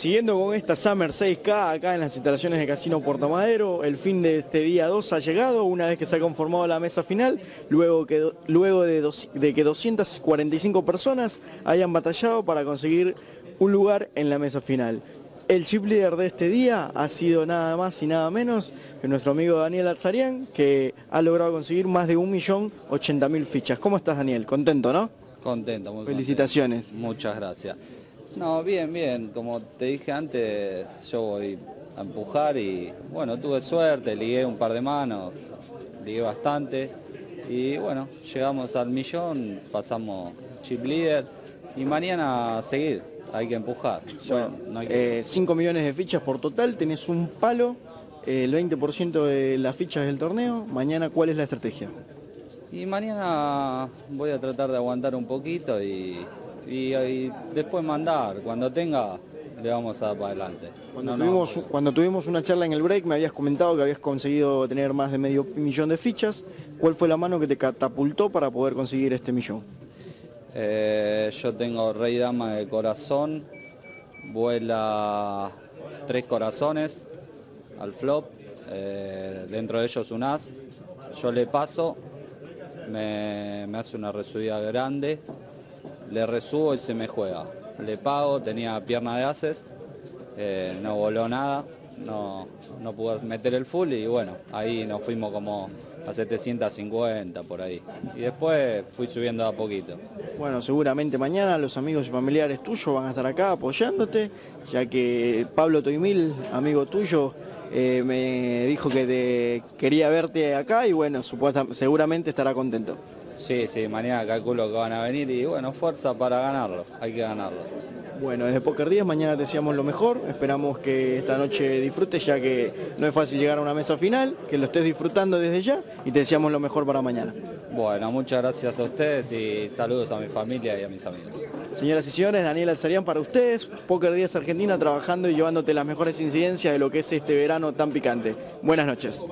Siguiendo con esta Summer 6K acá en las instalaciones de Casino Puerto Madero, el fin de este día 2 ha llegado, una vez que se ha conformado la mesa final, luego, que, luego de, de que 245 personas hayan batallado para conseguir un lugar en la mesa final. El chip líder de este día ha sido nada más y nada menos que nuestro amigo Daniel Alzarian, que ha logrado conseguir más de 1.080.000 fichas. ¿Cómo estás, Daniel? Contento, ¿no? Contento, muy Felicitaciones. Muchas gracias. No, bien, bien. Como te dije antes, yo voy a empujar y bueno, tuve suerte, ligué un par de manos, ligué bastante y bueno, llegamos al millón, pasamos chip líder y mañana a seguir, hay que empujar. 5 eh, millones de fichas por total, tenés un palo, el 20% de las fichas del torneo, mañana ¿cuál es la estrategia? Y mañana voy a tratar de aguantar un poquito y y, después mandar. Cuando tenga, le vamos a dar para adelante. Cuando, tuvimos, cuando tuvimos una charla en el break me habías comentado que habías conseguido tener más de medio millón de fichas. ¿Cuál fue la mano que te catapultó para poder conseguir este millón? Eh, yo tengo Rey Dama de corazón, vuela tres corazones al flop, eh, dentro de ellos un as. Yo le paso, me, me hace una resubida grande, le resubo y se me juega. Le pago, tenía pierna de haces, eh, no voló nada, no, no pude meter el full y bueno, ahí nos fuimos como a 750 por ahí. Y después fui subiendo a poquito. Bueno, seguramente mañana los amigos y familiares tuyos van a estar acá apoyándote, ya que Pablo Toimil, amigo tuyo, eh, me dijo que quería verte acá y bueno, seguramente estará contento. Sí, sí, mañana calculo que van a venir y bueno, fuerza para ganarlo, hay que ganarlo. Bueno, desde Poker Días mañana te deseamos lo mejor, esperamos que esta noche disfrutes ya que no es fácil llegar a una mesa final, que lo estés disfrutando desde ya y te deseamos lo mejor para mañana. Bueno, muchas gracias a ustedes y saludos a mi familia y a mis amigos. Señoras y señores, Daniel Alzarián para ustedes, Poker Días Argentina trabajando y llevándote las mejores incidencias de lo que es este verano tan picante. Buenas noches.